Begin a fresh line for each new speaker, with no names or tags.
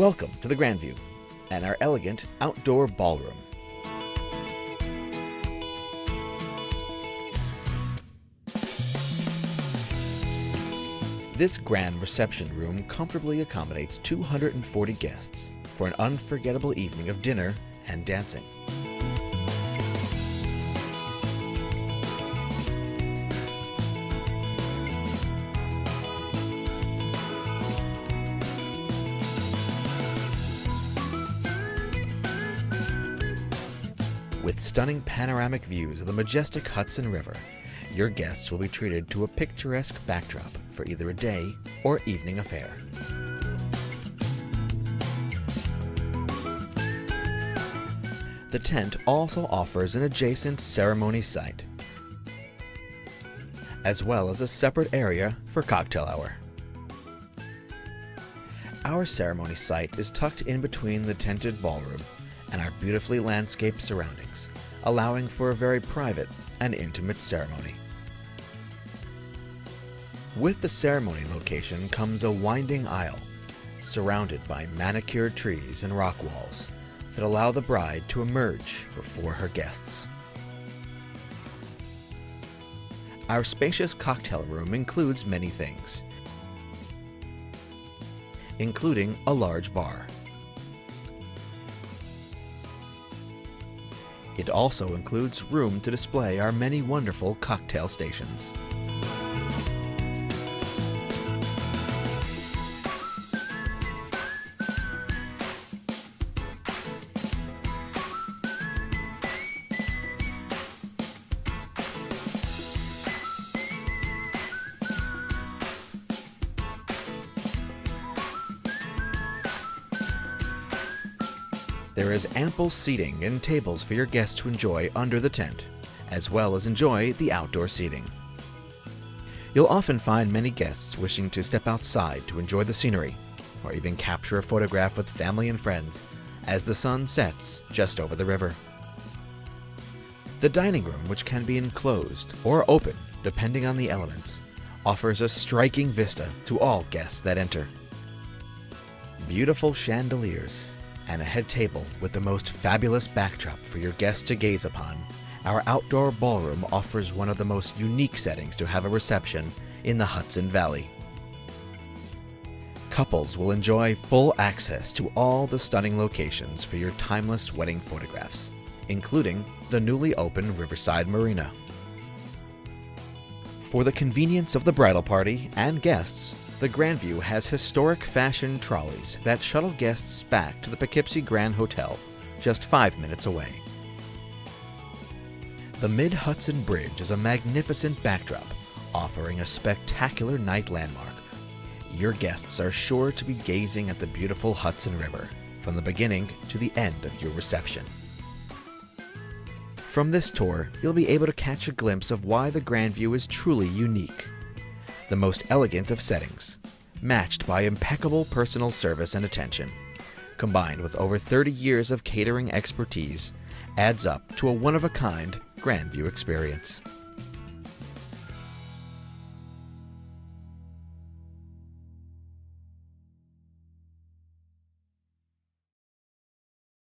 Welcome to the Grandview and our elegant outdoor ballroom. This grand reception room comfortably accommodates 240 guests for an unforgettable evening of dinner and dancing. With stunning panoramic views of the majestic Hudson River, your guests will be treated to a picturesque backdrop for either a day or evening affair. The tent also offers an adjacent ceremony site, as well as a separate area for cocktail hour. Our ceremony site is tucked in between the tented ballroom and our beautifully landscaped surroundings, allowing for a very private and intimate ceremony. With the ceremony location comes a winding aisle, surrounded by manicured trees and rock walls that allow the bride to emerge before her guests. Our spacious cocktail room includes many things, including a large bar. It also includes room to display our many wonderful cocktail stations. There is ample seating and tables for your guests to enjoy under the tent, as well as enjoy the outdoor seating. You'll often find many guests wishing to step outside to enjoy the scenery, or even capture a photograph with family and friends as the sun sets just over the river. The dining room, which can be enclosed or open depending on the elements, offers a striking vista to all guests that enter. Beautiful chandeliers and a head table with the most fabulous backdrop for your guests to gaze upon, our outdoor ballroom offers one of the most unique settings to have a reception in the Hudson Valley. Couples will enjoy full access to all the stunning locations for your timeless wedding photographs, including the newly opened Riverside Marina. For the convenience of the bridal party and guests, the Grandview has historic fashion trolleys that shuttle guests back to the Poughkeepsie Grand Hotel, just five minutes away. The Mid Hudson Bridge is a magnificent backdrop, offering a spectacular night landmark. Your guests are sure to be gazing at the beautiful Hudson River from the beginning to the end of your reception. From this tour, you'll be able to catch a glimpse of why the Grandview is truly unique the most elegant of settings, matched by impeccable personal service and attention, combined with over 30 years of catering expertise, adds up to a one of a kind Grandview experience.